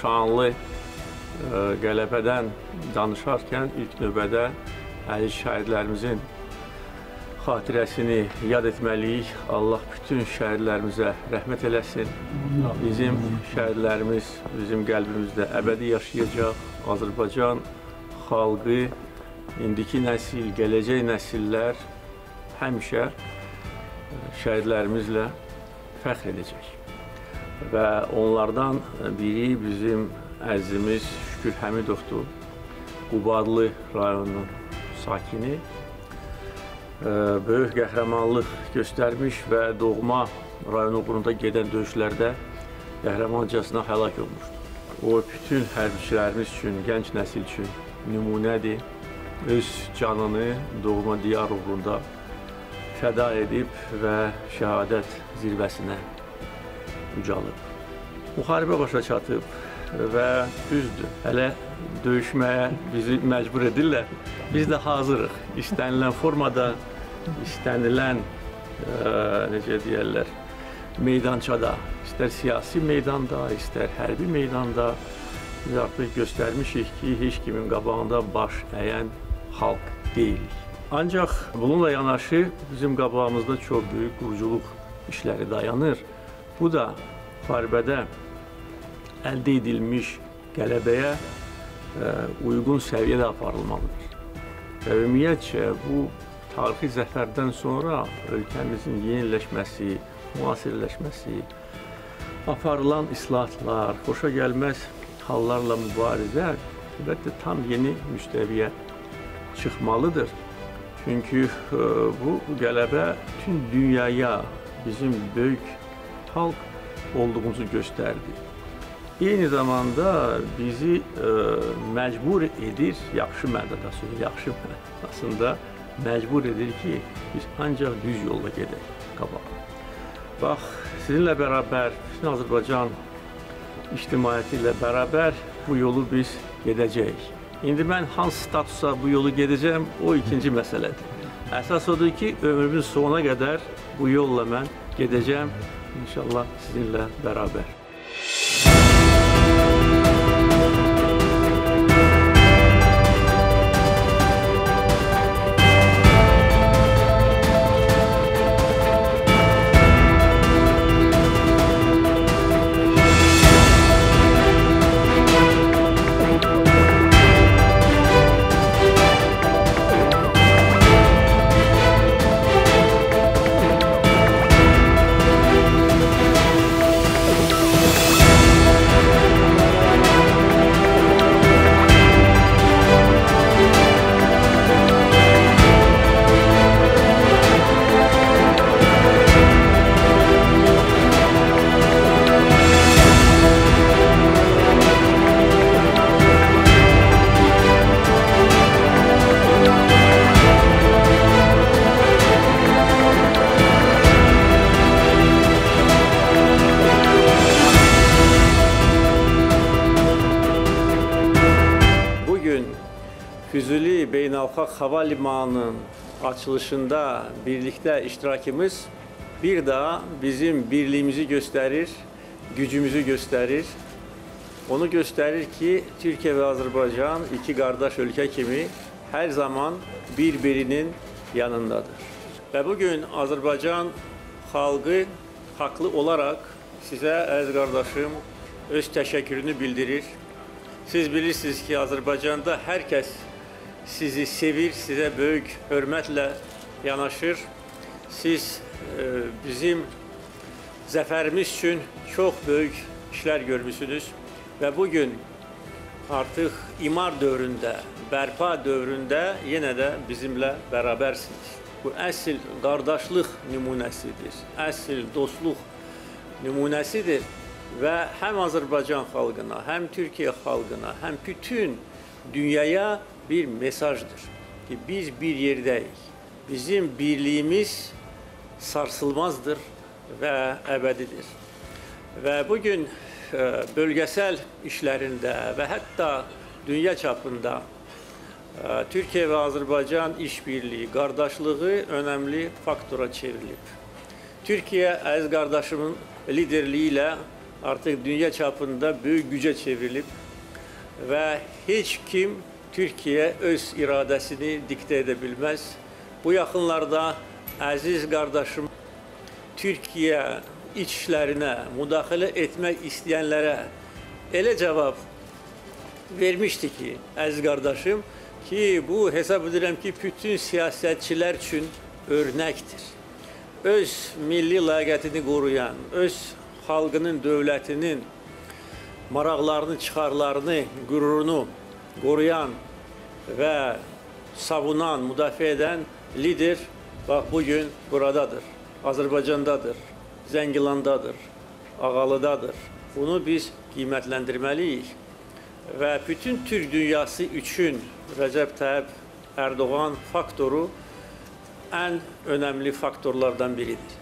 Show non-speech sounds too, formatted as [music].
şanlı e, qələbədən danışarkən ilk növbədə əziz şəhidlərimizin xatirəsini yad etməliyik. Allah bütün şəhidlərimizə rəhmət eləsin. Bizim şəhidlərimiz bizim qəlbimizdə əbədi yaşayacaq. Azərbaycan xalqı, indiki nəsil, gələcək nəsillər həmişə şəhidlərimizlə fəxr edəcək. Və onlardan biri bizim əzizimiz Şükür Həmidovdur. Qubadlı rayonunun sakini. Böyük qəhrəmanlıq göstərmiş və doğma rayon uğrunda gedən döyüşlərdə qəhrəmancasına həlak olmuşdur. O, bütün hərbiçilərimiz üçün, gənc nəsil üçün nümunədir. Öz canını doğma diyar uğrunda fəda edib və şəhadət zirvəsinə ucalıb. Müharibə başa çatıb və düzdür, hələ döyüşməyə bizi məcbur edirlər. Biz də hazırıq. İstənilən formada, istənilən ə, necə deyirlər, meydançada, istər siyasi meydanda, istər hərbi meydanda biz artıq göstərmişik ki, heç kimin qabağında baş əyən xalq deyilik. Ancaq bununla yanaşı bizim qabağımızda çox böyük quruculuq işləri dayanır. Bu da müharibədə əldə edilmiş qələbəyə e, uyğun səviyyədə aparılmalıdır. Və ümumiyyətcə bu tarixi zəfərdən sonra ölkəmizin yeniləşməsi, müasirləşməsi, aparılan islahatlar, xoşa gəlməz hallarla mübarizə əlbəttə tam yeni müstəviyə çıxmalıdır. Çünki e, bu qələbə bütün dünyaya bizim böyük xalq olduğumuzu göstərdi. Eyni zamanda bizi e, məcbur edir, yaxşı mənada söz, yaxşı [laughs] mənasında məcbur edir ki, biz ancaq düz yolda gedək qabağa. Bax, sizinlə bərabər, bütün Azərbaycan ictimaiyyəti ilə bərabər bu yolu biz gedəcəyik. İndi mən hansı statusa bu yolu gedəcəm, o ikinci məsələdir. Əsas odur ki, ömrümün sonuna qədər bu yolla mən gedəcəm, inşallah sizinlə bərabər. Beynəlxalq Hava Limanının açılışında birlikdə iştirakımız bir daha bizim birliyimizi göstərir, gücümüzü göstərir. Onu göstərir ki, Türkiyə və Azərbaycan iki qardaş ölkə kimi hər zaman bir-birinin yanındadır. Və bu gün Azərbaycan xalqı haqlı olaraq sizə əziz qardaşım öz təşəkkürünü bildirir. Siz bilirsiniz ki, Azərbaycanda hər kəs sizi sevir, sizə böyük hörmətlə yanaşır. Siz e, bizim zəfərimiz üçün çox böyük işlər görmüsünüz və bu gün artıq imar dövründə, bərpa dövründə yenə də bizimlə bərabərsiniz. Bu əsl qardaşlıq nümunəsidir, əsl dostluq nümunəsidir və həm Azərbaycan xalqına, həm Türkiyə xalqına, həm bütün dünyaya bir mesajdır ki biz bir yerdəyik. Bizim birliyimiz sarsılmazdır və əbədidir. Və bu gün e, bölgəsəl işlərində və hətta dünya çapında e, Türkiyə və Azərbaycan işbirliyi, qardaşlığı önəmli faktora çevrilib. Türkiyə əziz qardaşımın liderliyi ilə artık dünya çapında büyük güce çevrilip ve hiç kim Türkiye öz iradesini dikte edebilmez. Bu yakınlarda aziz kardeşim Türkiye içlerine müdahale etmek isteyenlere ele cevap vermişti ki əziz qardaşım ki bu hesab edirəm ki bütün siyasətçilər üçün örnəkdir. Öz milli ləyaqətini qoruyan, öz xalqının, dövlətinin maraqlarını, çıxarlarını, qürurunu qoruyan və savunan, müdafiə edən lider bax bu gün buradadır. Azərbaycandadır, Zəngilandadır, Ağalıdadır. Bunu biz qiymətləndirməliyik və bütün Türk dünyası üçün Rəcəb Tayyip Erdoğan faktoru ən önəmli faktorlardan biridir.